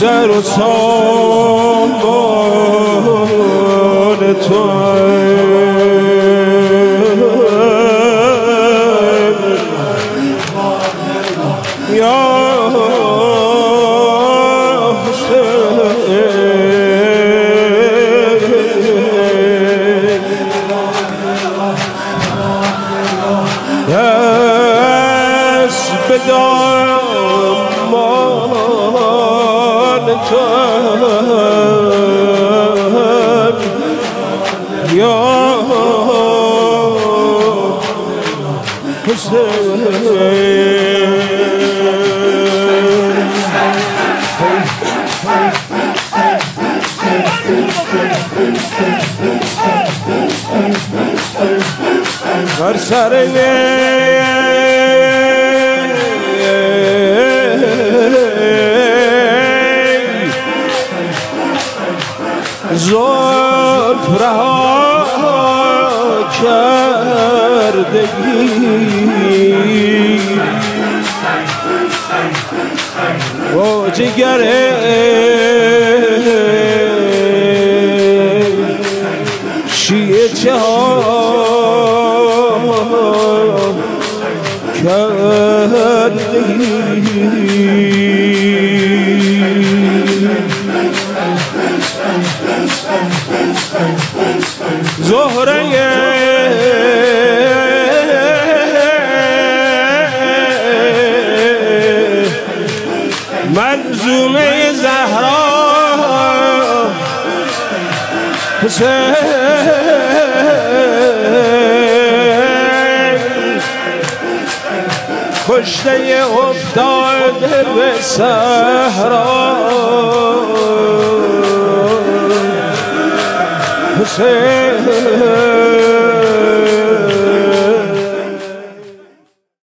سر و سامان تو بر سر زلف رها کردگی. با جگر شیعه چه زهره. منظومه زهرا. کشته افتاده به صحرا. Hussein